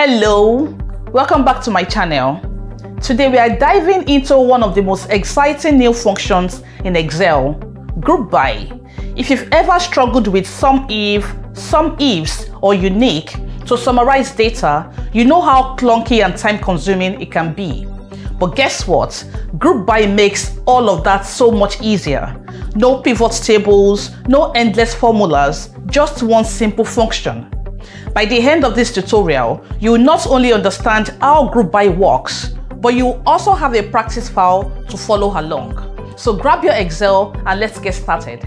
Hello, welcome back to my channel. Today we are diving into one of the most exciting new functions in Excel, Group By. If you've ever struggled with SUMIF, some ifs, or unique to summarize data, you know how clunky and time consuming it can be. But guess what? Group By makes all of that so much easier. No pivot tables, no endless formulas, just one simple function. By the end of this tutorial, you will not only understand how Group By works, but you will also have a practice file to follow along. So grab your Excel and let's get started.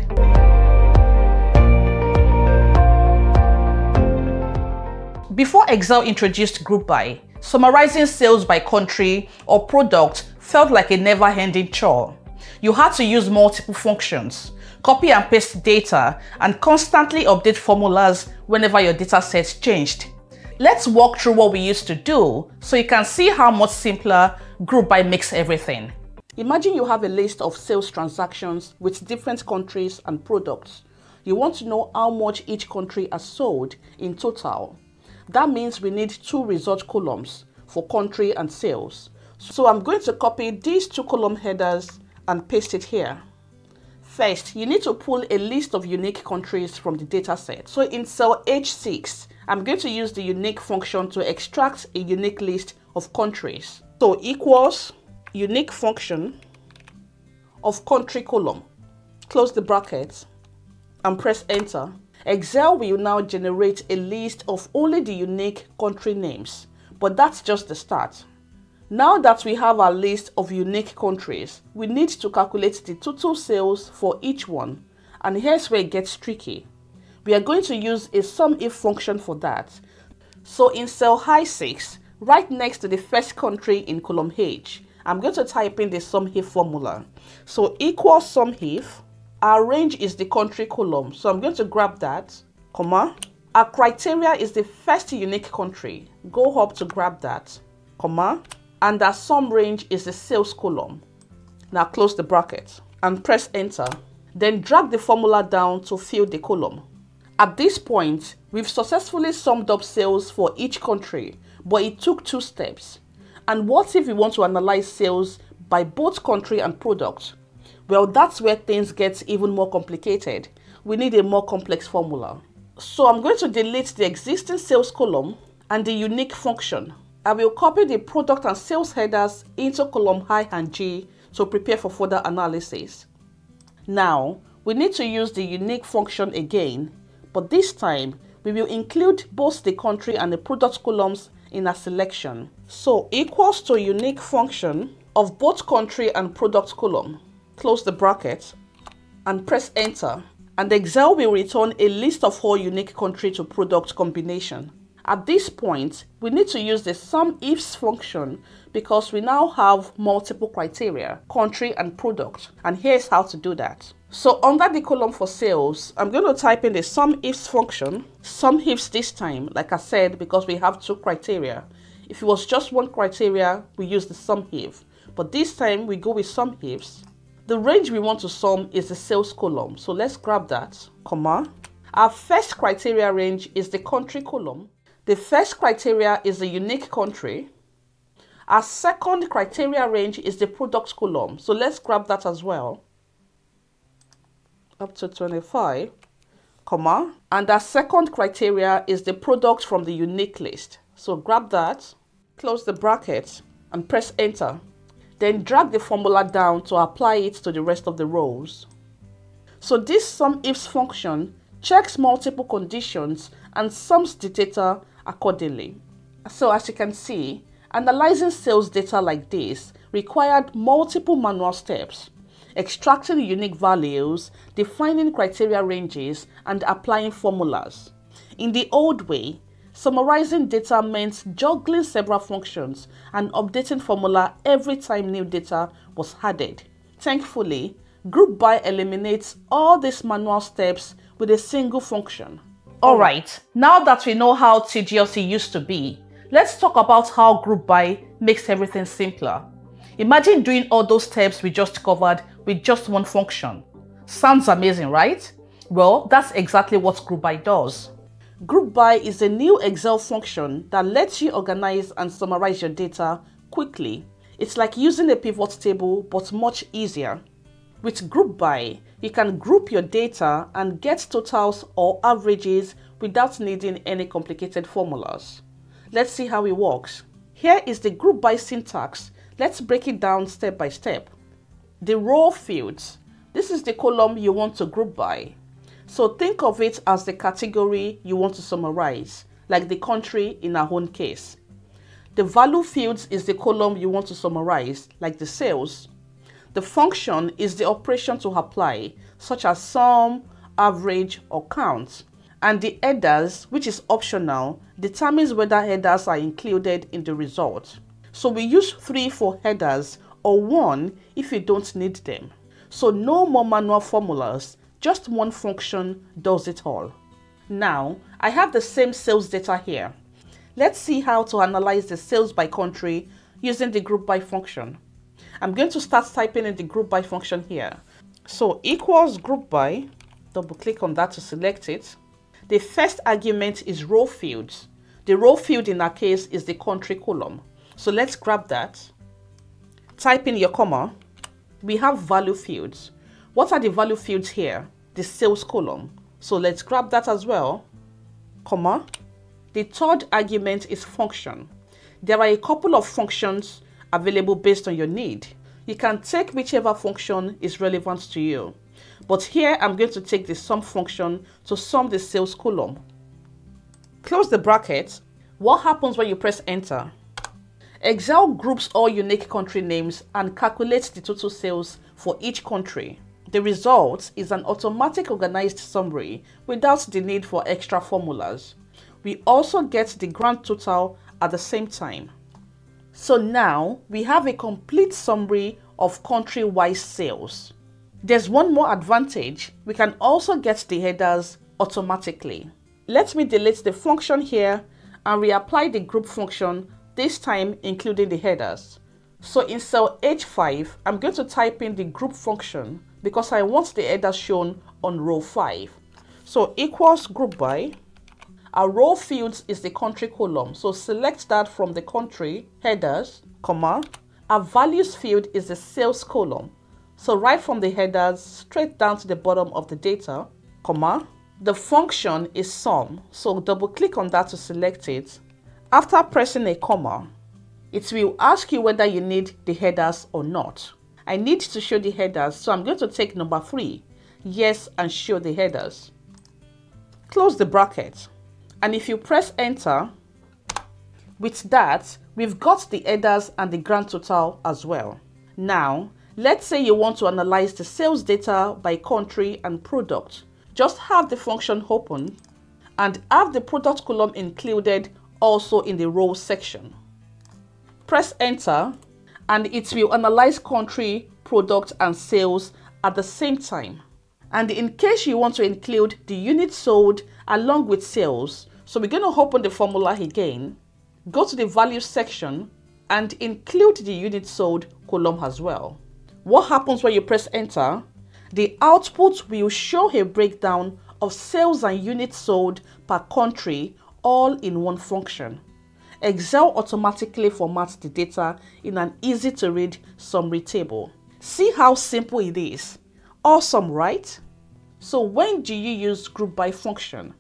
Before Excel introduced Group By, summarizing sales by country or product felt like a never-ending chore. You had to use multiple functions, copy and paste data, and constantly update formulas whenever your data sets changed. Let's walk through what we used to do so you can see how much simpler Group By makes everything. Imagine you have a list of sales transactions with different countries and products. You want to know how much each country has sold in total. That means we need two result columns for country and sales. So I'm going to copy these two column headers and paste it here. First, you need to pull a list of unique countries from the dataset. So in cell H6, I'm going to use the unique function to extract a unique list of countries. So equals unique function of country column. Close the brackets and press enter. Excel will now generate a list of only the unique country names, but that's just the start. Now that we have our list of unique countries, we need to calculate the total sales for each one. And here's where it gets tricky. We are going to use a SUMIF function for that. So in cell high 6, right next to the first country in column H, I'm going to type in the SUMIF formula. So equal SUMIF, our range is the country column. So I'm going to grab that, comma. Our criteria is the first unique country. Go up to grab that, comma and that sum range is the sales column. Now close the bracket and press enter. Then drag the formula down to fill the column. At this point, we've successfully summed up sales for each country, but it took two steps. And what if we want to analyze sales by both country and product? Well, that's where things get even more complicated. We need a more complex formula. So I'm going to delete the existing sales column and the unique function I will copy the product and sales headers into column I and J to prepare for further analysis. Now, we need to use the unique function again, but this time we will include both the country and the product columns in a selection. So equals to unique function of both country and product column. Close the bracket and press enter and Excel will return a list of all unique country to product combination. At this point, we need to use the SUMIFs function because we now have multiple criteria, country and product. And here's how to do that. So under the column for sales, I'm going to type in the SUMIFs function, SUMIFs this time, like I said, because we have two criteria. If it was just one criteria, we use the SUMIF. But this time we go with SUMIFs. The range we want to sum is the sales column. So let's grab that, comma. Our first criteria range is the country column. The first criteria is the unique country. Our second criteria range is the product column. So let's grab that as well. Up to 25, comma. And our second criteria is the product from the unique list. So grab that, close the bracket and press enter. Then drag the formula down to apply it to the rest of the rows. So this SUMIFs function checks multiple conditions and sums the data accordingly. So as you can see, analyzing sales data like this required multiple manual steps, extracting unique values, defining criteria ranges, and applying formulas. In the old way, summarizing data meant juggling several functions and updating formula every time new data was added. Thankfully, Group By eliminates all these manual steps with a single function. Alright, now that we know how it used to be, let's talk about how Group By makes everything simpler. Imagine doing all those steps we just covered with just one function. Sounds amazing, right? Well, that's exactly what Group By does. Group by is a new Excel function that lets you organize and summarize your data quickly. It's like using a pivot table but much easier. With Group by, you can group your data and get totals or averages without needing any complicated formulas. Let's see how it works. Here is the Group by syntax. Let's break it down step by step. The row fields. This is the column you want to group by. So think of it as the category you want to summarize, like the country in our own case. The value fields is the column you want to summarize, like the sales. The function is the operation to apply, such as sum, average, or count. And the headers, which is optional, determines whether headers are included in the result. So we use 3 for headers or 1 if you don't need them. So no more manual formulas, just one function does it all. Now, I have the same sales data here. Let's see how to analyze the sales by country using the group by function. I'm going to start typing in the group by function here. So equals group by, double click on that to select it. The first argument is row fields. The row field in our case is the country column. So let's grab that. Type in your comma. We have value fields. What are the value fields here? The sales column. So let's grab that as well, comma. The third argument is function. There are a couple of functions available based on your need. You can take whichever function is relevant to you. But here I'm going to take the sum function to sum the sales column. Close the bracket. What happens when you press enter? Excel groups all unique country names and calculates the total sales for each country. The result is an automatic organized summary without the need for extra formulas. We also get the grand total at the same time. So now we have a complete summary of country-wise sales. There's one more advantage. We can also get the headers automatically. Let me delete the function here and reapply the group function, this time including the headers. So in cell H5, I'm going to type in the group function because I want the headers shown on row 5. So equals group by. Our row fields is the country column. So select that from the country headers, comma. Our values field is the sales column. So right from the headers straight down to the bottom of the data, comma. The function is sum. So double click on that to select it. After pressing a comma, it will ask you whether you need the headers or not. I need to show the headers, so I'm going to take number 3, yes, and show the headers. Close the bracket. And if you press enter, with that, we've got the headers and the grand total as well. Now, let's say you want to analyze the sales data by country and product. Just have the function open and have the product column included also in the row section. Press enter and it will analyze country, product and sales at the same time. And in case you want to include the units sold along with sales, so we're going to open the formula again, go to the value section and include the unit sold column as well. What happens when you press enter? The output will show a breakdown of sales and units sold per country all in one function. Excel automatically formats the data in an easy to read summary table. See how simple it is. Awesome, right? So when do you use group by function?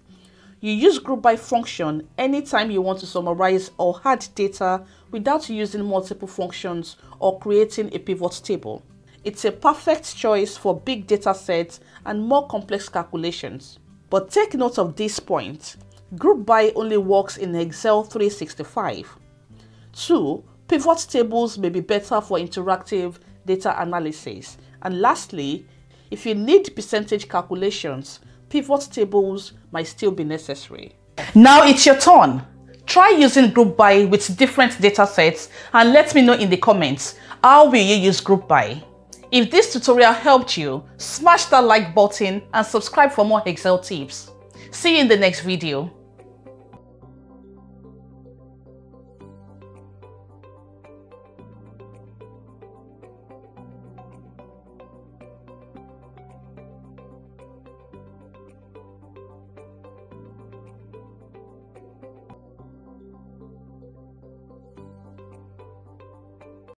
You use group by function anytime you want to summarize or add data without using multiple functions or creating a pivot table. It's a perfect choice for big data sets and more complex calculations. But take note of this point. Group by only works in Excel 365. 2. Pivot tables may be better for interactive data analysis. And lastly, if you need percentage calculations, pivot tables might still be necessary. Now it's your turn. Try using group by with different data sets and let me know in the comments how will you use group by. If this tutorial helped you, smash that like button and subscribe for more Excel tips. See you in the next video.